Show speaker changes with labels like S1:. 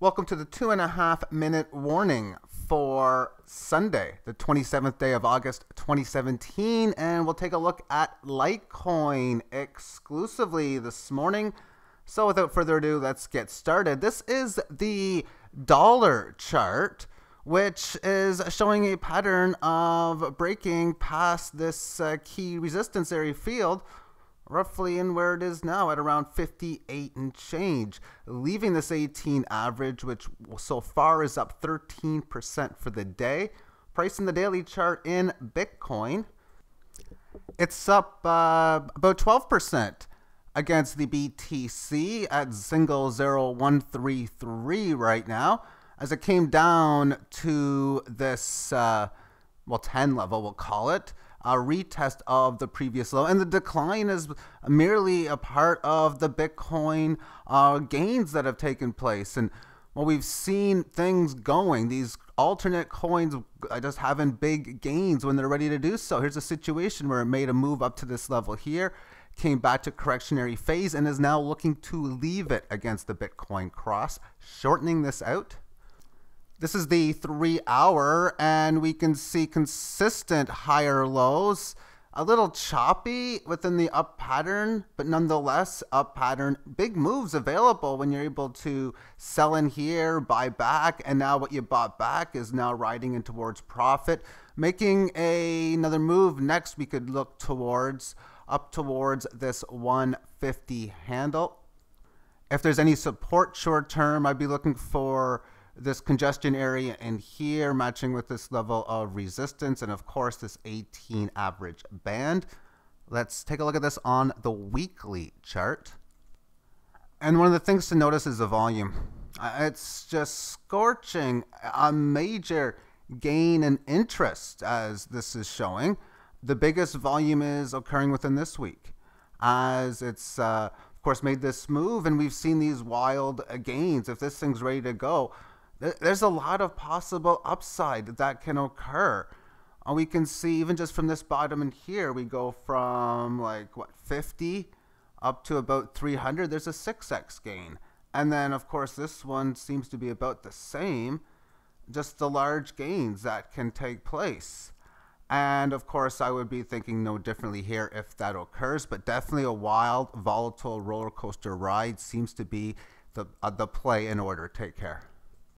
S1: Welcome to the two and a half minute warning for Sunday, the 27th day of August 2017. And we'll take a look at Litecoin exclusively this morning. So without further ado, let's get started. This is the dollar chart, which is showing a pattern of breaking past this uh, key resistance area field roughly in where it is now at around 58 and change, leaving this 18 average, which so far is up 13% for the day. Price in the daily chart in Bitcoin, it's up uh, about 12% against the BTC at single zero one three three right now, as it came down to this uh, well 10 level, we'll call it a retest of the previous low. And the decline is merely a part of the Bitcoin uh, gains that have taken place. And well, we've seen things going. These alternate coins just having big gains when they're ready to do so. Here's a situation where it made a move up to this level here, came back to correctionary phase, and is now looking to leave it against the Bitcoin cross, shortening this out. This is the three hour, and we can see consistent higher lows. A little choppy within the up pattern, but nonetheless, up pattern. Big moves available when you're able to sell in here, buy back, and now what you bought back is now riding in towards profit. Making a, another move next, we could look towards up towards this 150 handle. If there's any support short term, I'd be looking for this congestion area in here matching with this level of resistance and of course this 18 average band. Let's take a look at this on the weekly chart. And one of the things to notice is the volume. Uh, it's just scorching a major gain in interest as this is showing. The biggest volume is occurring within this week as it's uh, of course made this move and we've seen these wild gains. If this thing's ready to go, there's a lot of possible upside that can occur. We can see even just from this bottom in here, we go from like what 50 up to about 300. There's a 6x gain. And then of course this one seems to be about the same, just the large gains that can take place. And of course, I would be thinking no differently here if that occurs, but definitely a wild, volatile roller coaster ride seems to be the, uh, the play in order. Take care.